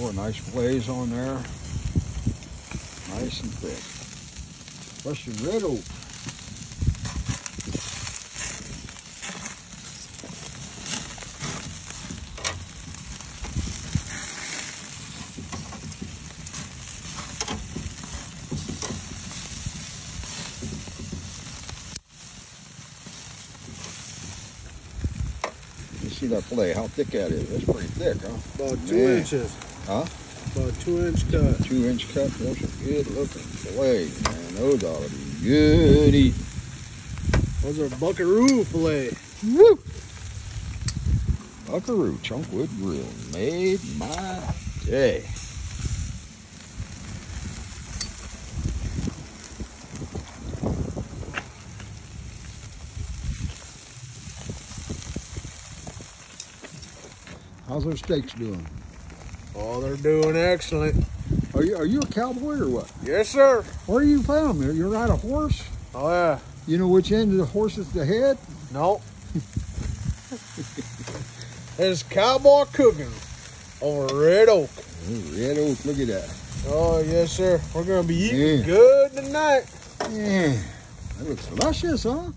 Oh, nice blaze on there. Nice and thick. Especially red oak. You see that fillet, how thick that is? That's pretty thick, huh? About two Man. inches. Huh? About two inch cut. Two inch cut, those are good looking fillet, man. Those ought to be good eating. Those are buckaroo fillet. Woo! Buckaroo Chunkwood Grill made my day. How's our steaks doing? Oh, they're doing excellent. Are you are you a cowboy or what? Yes, sir. Where you found them? You ride a horse? Oh, yeah. You know which end of the horse is the head? No. It's cowboy cooking over Red Oak. Oh, red oak, look at that. Oh, yes, sir. We're going to be eating Yeah. good tonight. Yeah, that looks luscious, huh?